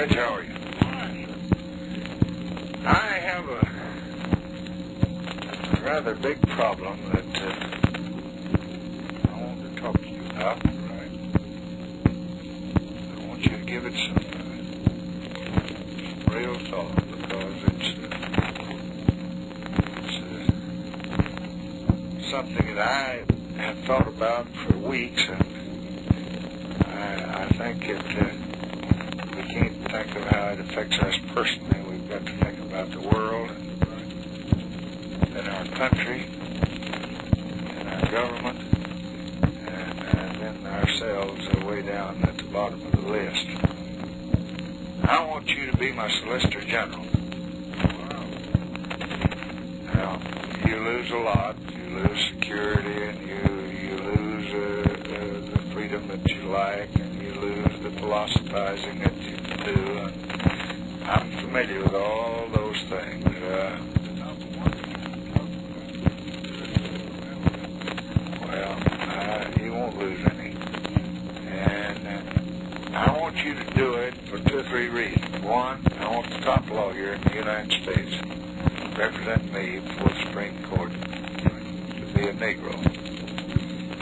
Judge, how are you? I have a, rather big problem that uh, I want to talk to you about. Right? I want you to give it some, uh, real thought because it's, uh, it's uh, something that I have thought about for weeks, and I, I think it. It affects us personally. We've got to think about the world and, and our country and our government and, then ourselves are way down at the bottom of the list. I want you to be my Solicitor General. Now, you lose a lot. You lose security and you, you lose uh, uh, the freedom that you like and you lose the philosophizing familiar with all those things. Uh, well, uh, you won't lose any. And uh, I want you to do it for two or three reasons. One, I want the top lawyer in the United States represent me before the Supreme Court to be a Negro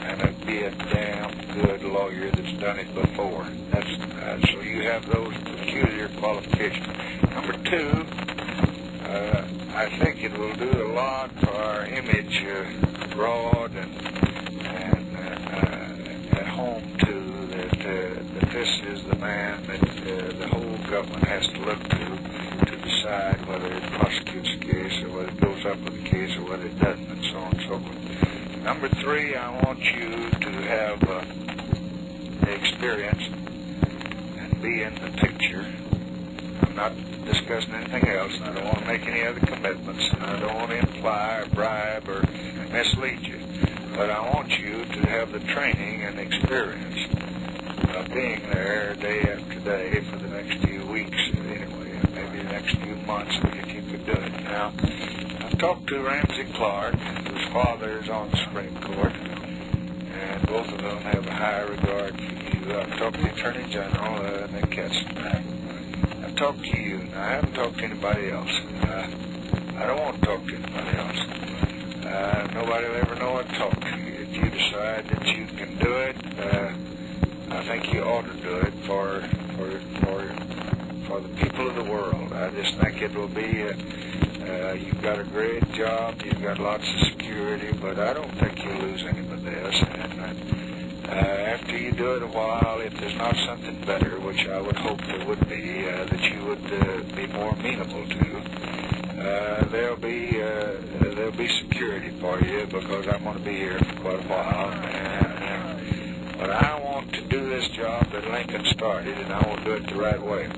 and to be a damn good lawyer that's done it before. That's uh, so you have those peculiar qualifications. Number two, uh, I think it will do a lot for our image uh, abroad and and uh, uh, at home too. That uh, that this is the man that uh, the whole government has to look to to decide whether it prosecutes a case or whether it goes up with the case or whether it doesn't, and so on and so forth. Number three, I want you to have uh, the experience and be in the picture. I'm not discussing anything else, I don't want to make any other commitments, and I don't want to imply or bribe or mislead you. But I want you to have the training and experience of being there day after day for the next few weeks, anyway, maybe the next few months if you could do it. Now, talked to Ramsey Clark, whose father is on the Supreme Court, and both of them have a high regard for you. I've talked to the Attorney General, uh, Nick Katzenbach. I've talked to you. Now, I haven't talked to anybody else. Uh, I don't want to talk to anybody else. Uh, nobody will ever know I've talked to you. If you decide that you can do it, uh, I think you ought to do it for for for for the people of the world. I just think it will be. Uh, uh, you've got a great job. You've got lots of security, but I don't think you'll lose any of this. And uh, uh, after you do it a while, if there's not something better, which I would hope there would be, uh, that you would uh, be more amenable to, uh, there'll be uh, there'll be security for you because I'm going to be here for quite a while. And, and, but I want to do this job that Lincoln started, and I want to do it the right way.